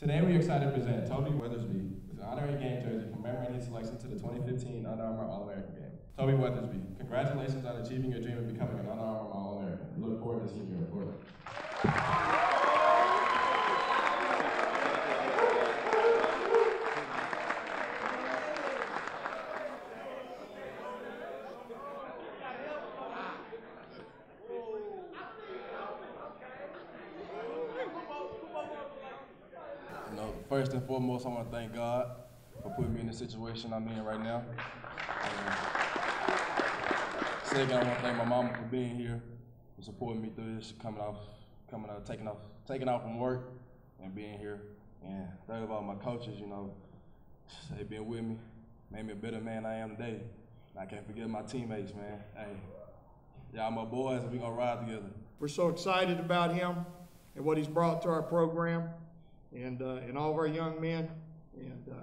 Today we are excited to present Toby Weathersby with an honorary game jersey commemorating his selection to the 2015 Under Armour All-American game. Toby Weathersby, congratulations on achieving your dream of becoming an Under Armour All-American. Look forward to seeing you in report. You know, first and foremost, I want to thank God for putting me in the situation I'm in right now. And second, I want to thank my mama for being here, for supporting me through this, coming off, coming out, taking off, taking off from work, and being here. And third of all, my coaches, you know, they've been with me, made me a better man I am today. And I can't forget my teammates, man. Hey, y'all my boys, we gonna ride together. We're so excited about him and what he's brought to our program and, uh, and all of our young men. And, uh,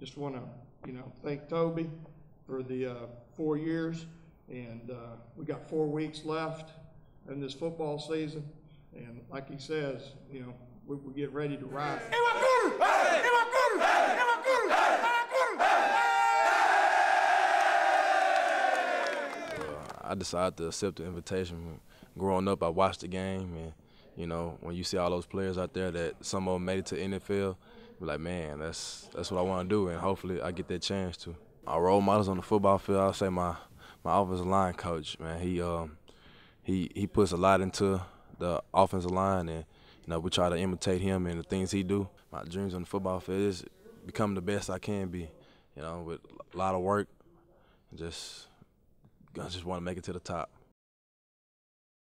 just want to, you know, thank Toby for the, uh, four years. And, uh, we got four weeks left in this football season. And like he says, you know, we, we get ready to ride. I decided to accept the invitation. Growing up, I watched the game, and you know, when you see all those players out there that some of them made it to NFL, you're like, man, that's that's what I want to do, and hopefully I get that chance to. Our role models on the football field, I'll say my my offensive line coach, man, he um he he puts a lot into the offensive line, and you know we try to imitate him and the things he do. My dreams on the football field is become the best I can be, you know, with a lot of work, just I just want to make it to the top.